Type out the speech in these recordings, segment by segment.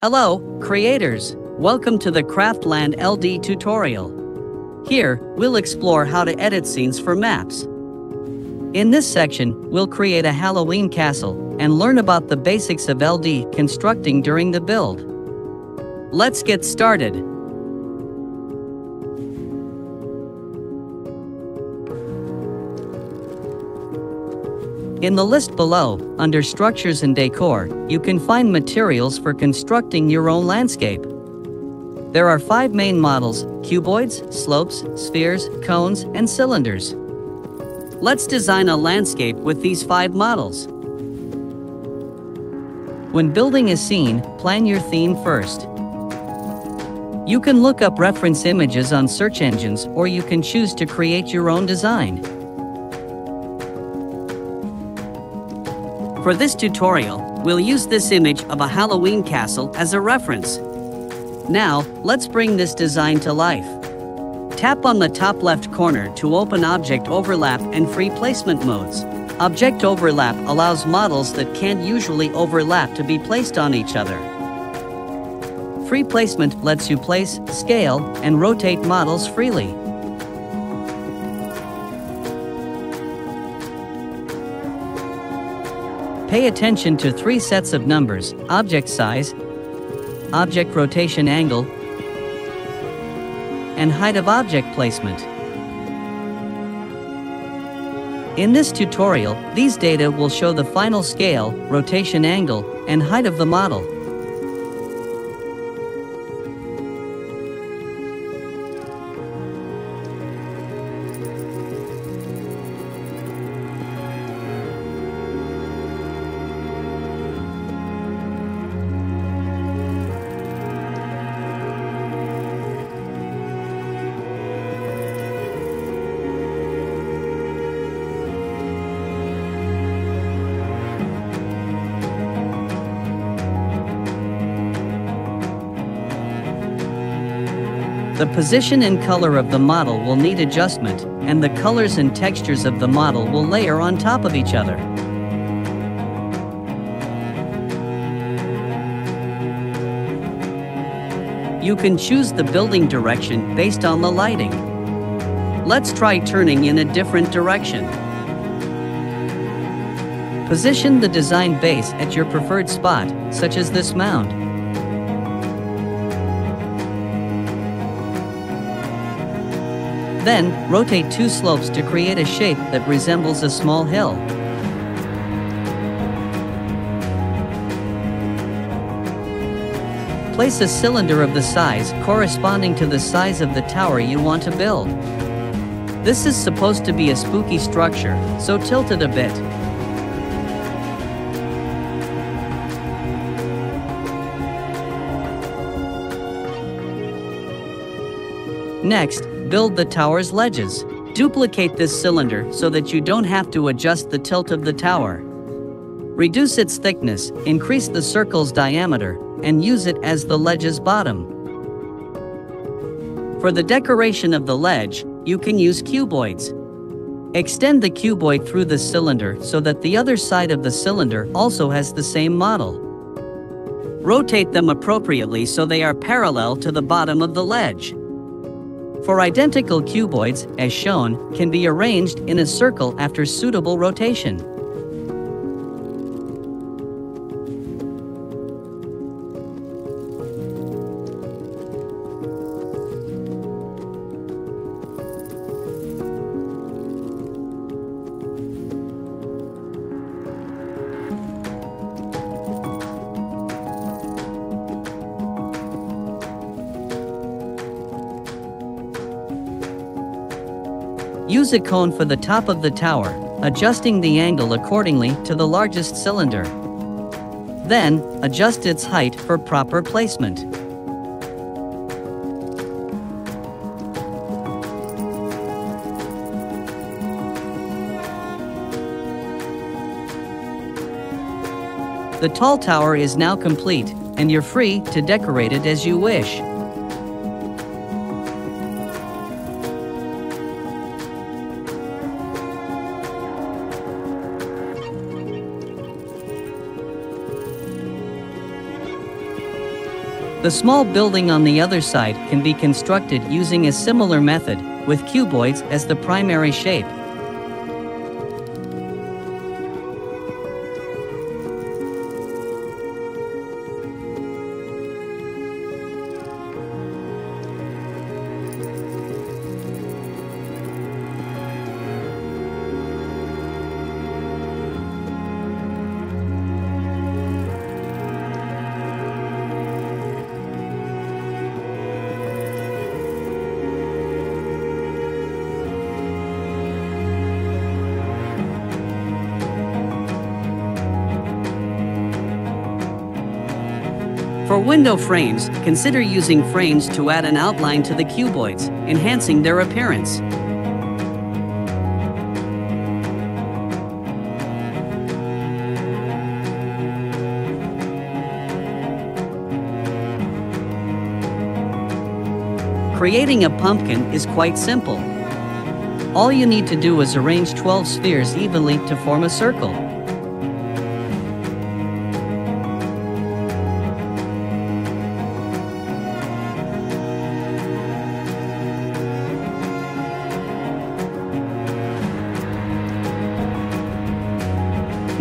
Hello, creators! Welcome to the Craftland LD tutorial. Here, we'll explore how to edit scenes for maps. In this section, we'll create a Halloween castle and learn about the basics of LD constructing during the build. Let's get started. In the list below, under Structures and Decor, you can find materials for constructing your own landscape. There are five main models, cuboids, slopes, spheres, cones, and cylinders. Let's design a landscape with these five models. When building a scene, plan your theme first. You can look up reference images on search engines or you can choose to create your own design. For this tutorial, we'll use this image of a Halloween castle as a reference. Now, let's bring this design to life. Tap on the top left corner to open Object Overlap and Free Placement modes. Object Overlap allows models that can't usually overlap to be placed on each other. Free Placement lets you place, scale, and rotate models freely. Pay attention to three sets of numbers, object size, object rotation angle, and height of object placement. In this tutorial, these data will show the final scale, rotation angle, and height of the model. The position and color of the model will need adjustment, and the colors and textures of the model will layer on top of each other. You can choose the building direction based on the lighting. Let's try turning in a different direction. Position the design base at your preferred spot, such as this mound. Then, rotate two slopes to create a shape that resembles a small hill. Place a cylinder of the size corresponding to the size of the tower you want to build. This is supposed to be a spooky structure, so tilt it a bit. Next, build the tower's ledges. Duplicate this cylinder so that you don't have to adjust the tilt of the tower. Reduce its thickness, increase the circle's diameter, and use it as the ledge's bottom. For the decoration of the ledge, you can use cuboids. Extend the cuboid through the cylinder so that the other side of the cylinder also has the same model. Rotate them appropriately so they are parallel to the bottom of the ledge for identical cuboids, as shown, can be arranged in a circle after suitable rotation. Use a cone for the top of the tower, adjusting the angle accordingly to the largest cylinder. Then, adjust its height for proper placement. The tall tower is now complete, and you're free to decorate it as you wish. The small building on the other side can be constructed using a similar method, with cuboids as the primary shape. Window frames, consider using frames to add an outline to the cuboids, enhancing their appearance. Creating a pumpkin is quite simple. All you need to do is arrange 12 spheres evenly to form a circle.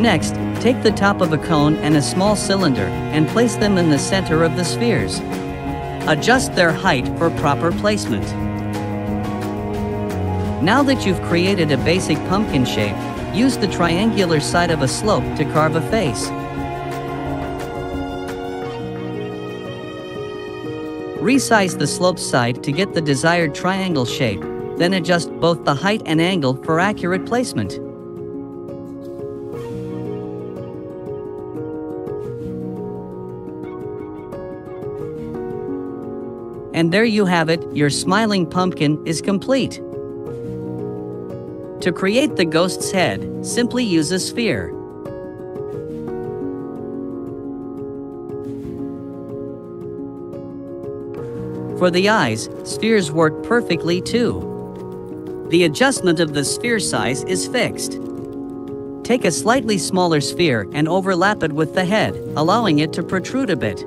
Next, take the top of a cone and a small cylinder and place them in the center of the spheres. Adjust their height for proper placement. Now that you've created a basic pumpkin shape, use the triangular side of a slope to carve a face. Resize the slope side to get the desired triangle shape, then adjust both the height and angle for accurate placement. And there you have it, your smiling pumpkin is complete. To create the ghost's head, simply use a sphere. For the eyes, spheres work perfectly too. The adjustment of the sphere size is fixed. Take a slightly smaller sphere and overlap it with the head, allowing it to protrude a bit.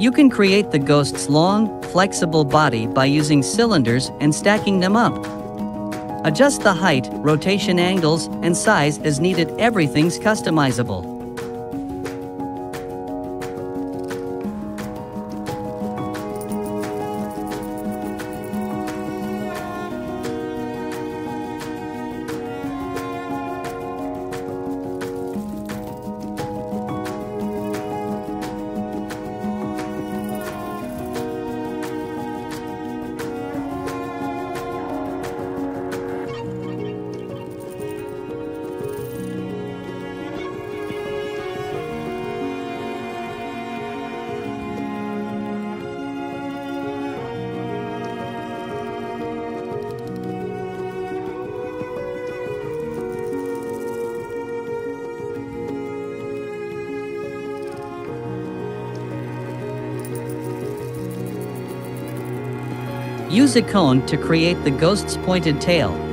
You can create the ghost's long, flexible body by using cylinders and stacking them up. Adjust the height, rotation angles, and size as needed everything's customizable. Use a cone to create the ghost's pointed tail.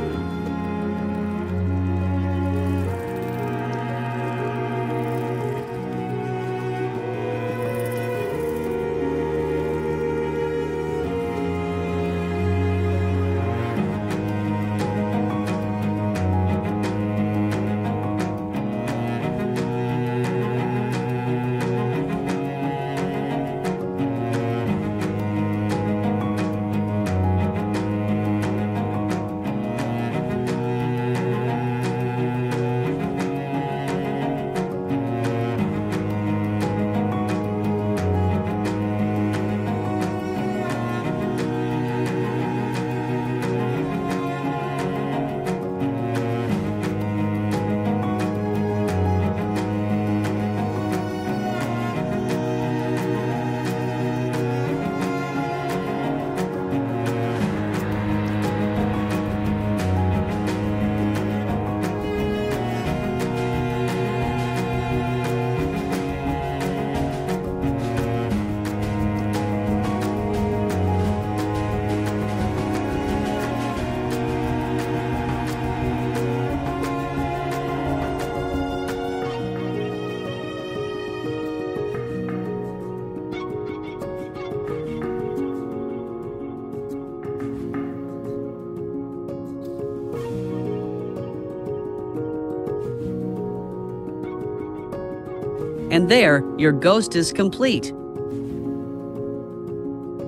And there, your ghost is complete.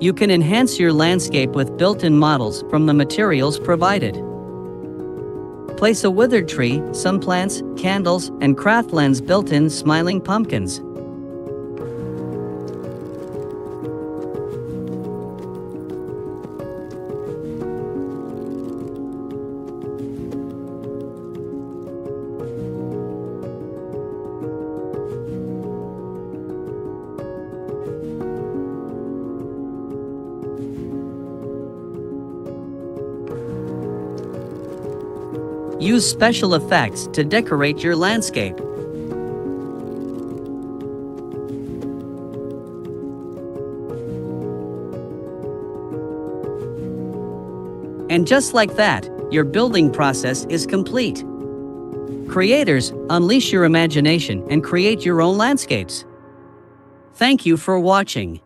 You can enhance your landscape with built-in models from the materials provided. Place a withered tree, some plants, candles, and Craftlands built-in smiling pumpkins. Use special effects to decorate your landscape. And just like that, your building process is complete. Creators, unleash your imagination and create your own landscapes. Thank you for watching.